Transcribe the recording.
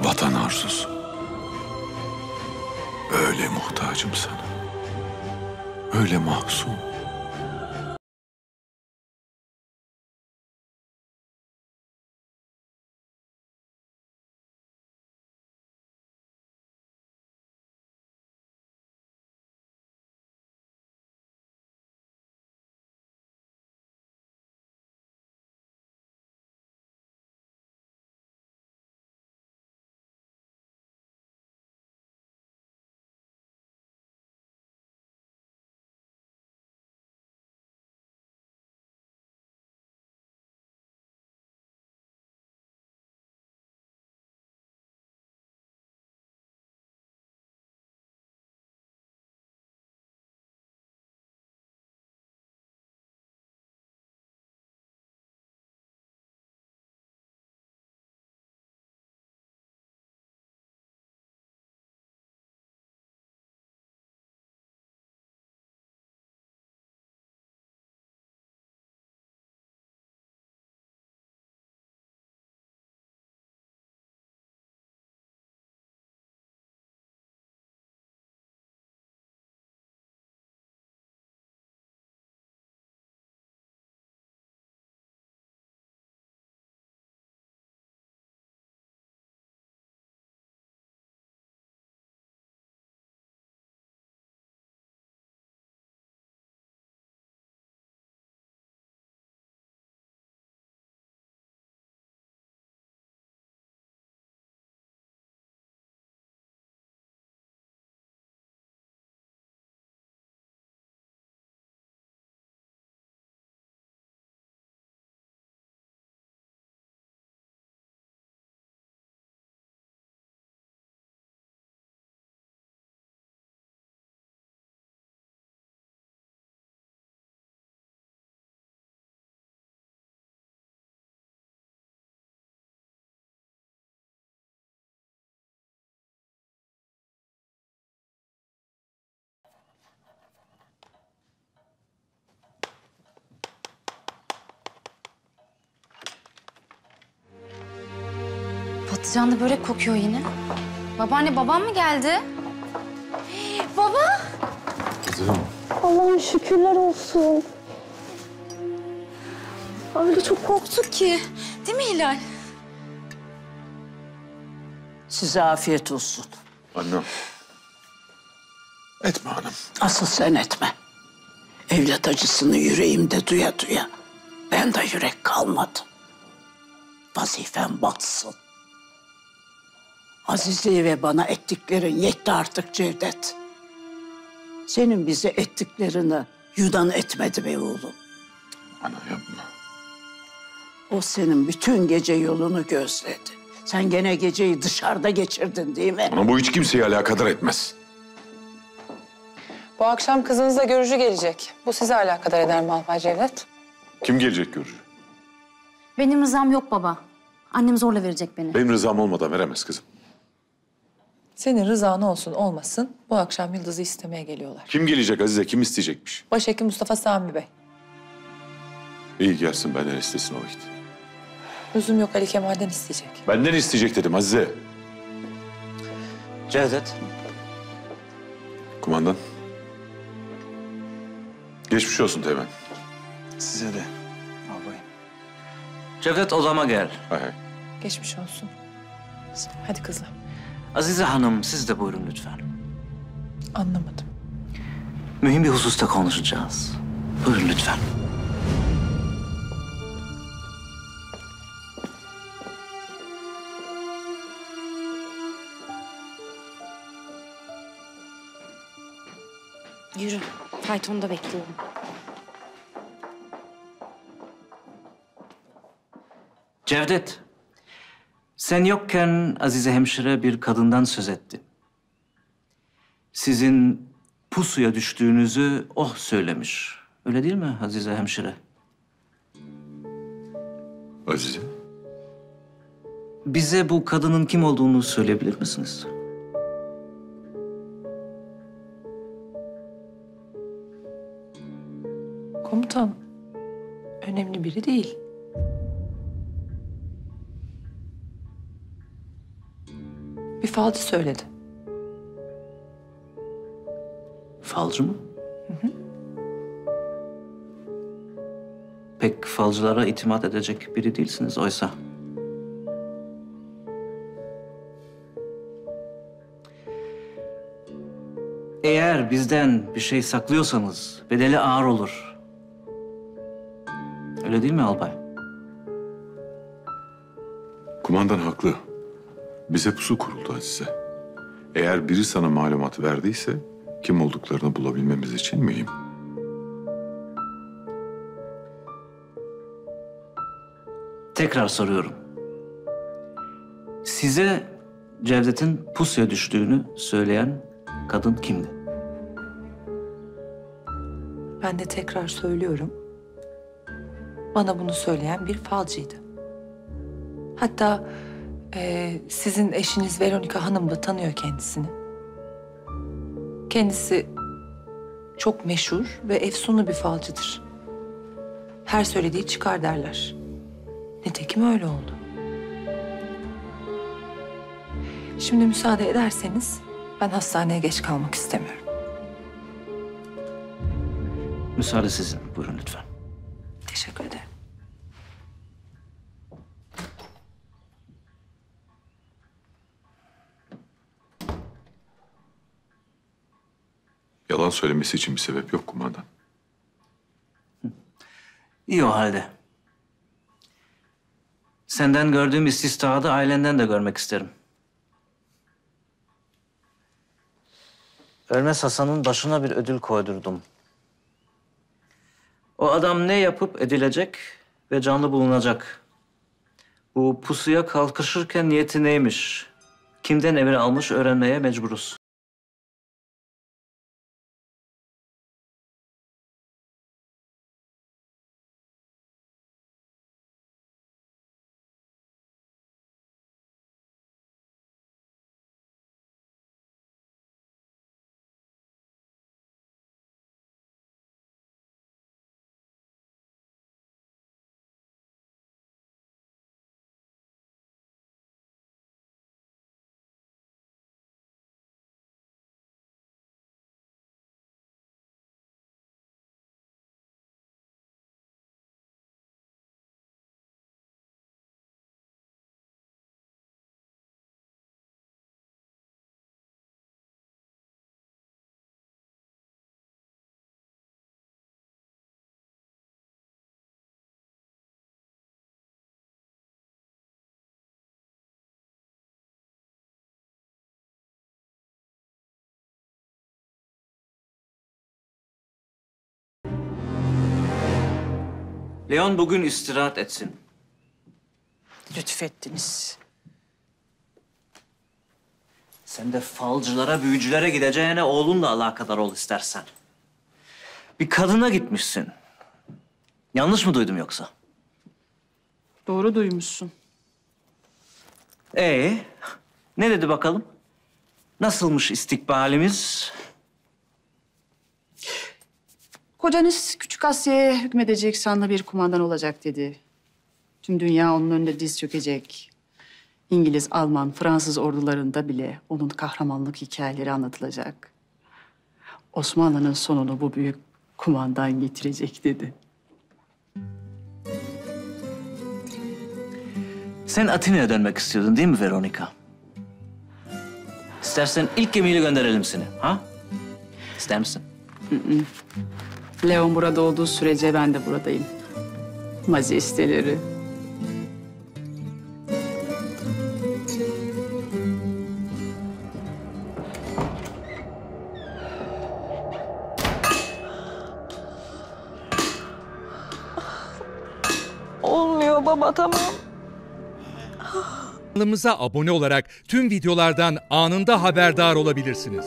Vatan arzusu. Öyle muhtacım sana. Öyle mahzun. Patlıcanlı börek kokuyor yine. Babaanne babam mı geldi? Baba! Kızım. Allah'ım şükürler olsun. Öyle çok korktuk ki. Değil mi Hilal? Size afiyet olsun. Annem. Etme hanım. Asıl sen etme. Evlat acısını yüreğimde duya duya. Ben de yürek kalmadı. Vazifem batsın. Azize'ye ve bana ettiklerin yetti artık Cevdet. Senin bize ettiklerini yudan etmedi be oğlum. Ana yapma. O senin bütün gece yolunu gözledi. Sen gene geceyi dışarıda geçirdin değil mi? Ana bu hiç kimseyi alakadar etmez. Bu akşam kızınızla görücü gelecek. Bu sizi alakadar eder mi Alpay Cevdet? Kim gelecek görücü? Benim rızam yok baba. Annem zorla verecek beni. Benim rızam olmadan veremez kızım. Senin rızan olsun olmasın bu akşam Yıldız'ı istemeye geliyorlar. Kim gelecek Azize? Kim isteyecekmiş? Başhekim Mustafa Sami Bey. İyi gelsin benden istesin o vakit. Lüzum yok Ali Kemal'den isteyecek. Benden isteyecek dedim Azize. Cevdet. Kumandan. Geçmiş olsun Teğmen. Size de albayım. Cevdet odama gel. Hay hay. Geçmiş olsun. Hadi kızlar. Azize Hanım siz de buyurun lütfen. Anlamadım. Mühim bir hususta konuşacağız. Buyurun lütfen. Yürü. Faytonda bekliyorum. Cevdet. Sen yokken Azize hemşire bir kadından söz etti. Sizin pusuya düştüğünüzü oh söylemiş. Öyle değil mi Azize hemşire? Azize. Bize bu kadının kim olduğunu söyleyebilir misiniz? Komutan önemli biri değil. Bir falcı söyledi. Falcı mı? Pek falcılara itimat edecek biri değilsiniz oysa. Eğer bizden bir şey saklıyorsanız bedeli ağır olur. Öyle değil mi albay? Kumandan haklı. Bize pusu kuruldu Azize. Eğer biri sana malumat verdiyse kim olduklarını bulabilmemiz için mühim. Tekrar soruyorum. Size Cevdet'in pusuya düştüğünü söyleyen kadın kimdi? Ben de tekrar söylüyorum. Bana bunu söyleyen bir falcıydı. Hatta eee, sizin eşiniz Veronika Hanım da tanıyor kendisini. Kendisi çok meşhur ve efsunlu bir falcıdır. Her söylediği çıkar derler. Nitekim öyle oldu. Şimdi müsaade ederseniz ben hastaneye geç kalmak istemiyorum. Müsaade sizin. Buyurun lütfen. Yalan söylemesi için bir sebep yok kumandan. İyi o halde. Senden gördüğüm ististadı ailenden de görmek isterim. Ölmez Hasan'ın başına bir ödül koydurdum. O adam ne yapıp edilecek ve canlı bulunacak. Bu pusuya kalkışırken niyeti neymiş? Kimden emir almış öğrenmeye mecburuz. Leon bugün istirahat etsin. Lütfettiniz. Sen de falcılara, büyücülere gideceğine oğlunla alakadar ol istersen. Bir kadına gitmişsin. Yanlış mı duydum yoksa? Doğru duymuşsun. Ee, ne dedi bakalım? Nasılmış istikbalimiz? Kocanız Küçük Asya'ya hükmedecek sanlı bir kumandan olacak dedi. Tüm dünya onun önünde diz çökecek. İngiliz, Alman, Fransız ordularında bile onun kahramanlık hikayeleri anlatılacak. Osmanlı'nın sonunu bu büyük kumandan getirecek dedi. Sen Atina'ya dönmek istiyordun değil mi Veronika? İstersen ilk gemiyle gönderelim seni, ha? İster misin? Leon burada olduğu sürece ben de buradayım. Majesteleri. Olmuyor baba tamam. Kanalımıza abone olarak tüm videolardan anında haberdar olabilirsiniz.